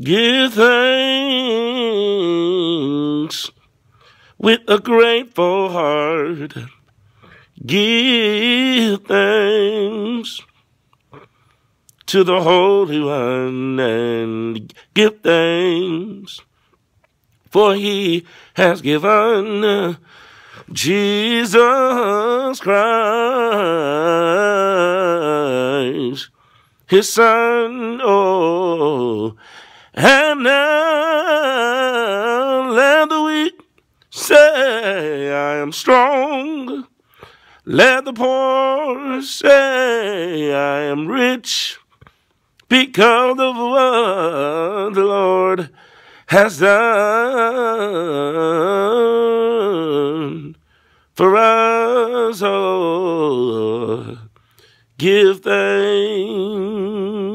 Give thanks with a grateful heart. Give thanks to the Holy One and give thanks for he has given Jesus Christ, his son. Oh, and now let the weak say, I am strong. Let the poor say, I am rich because of what the Lord has done for us. Oh, give thanks